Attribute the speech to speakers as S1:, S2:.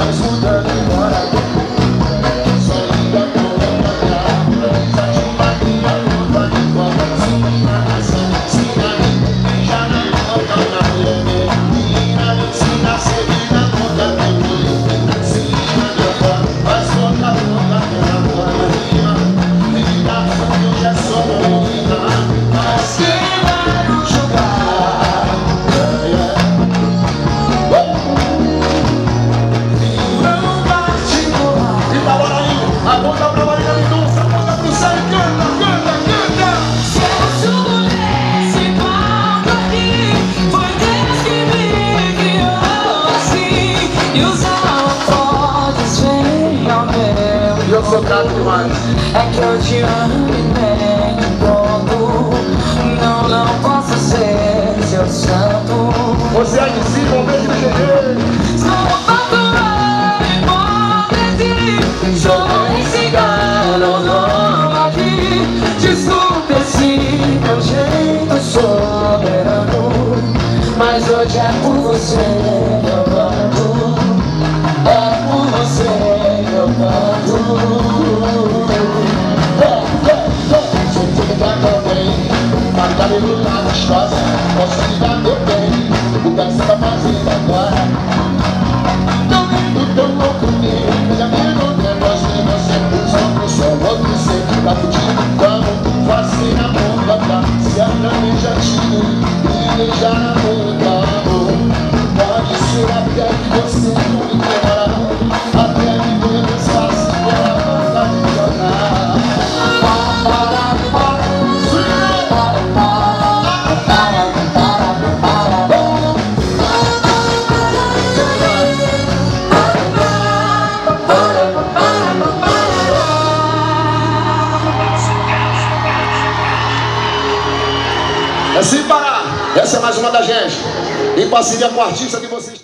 S1: Me
S2: aponta pra Marina Mendonça, aponta pro céu e canta, canta, canta.
S3: Se eu sou nesse palco aqui, foi Deus que me criou assim. E os holofotes vêm ao meu
S2: E eu sou grato demais.
S3: É que eu te amo e Mas hoje é por você que eu canto. É por você que eu canto.
S2: Sou tudo pra também. Cabelo tá gostosa, posso te dar É sim parar. Essa é mais uma da gente. Em parceria com o artista que vocês.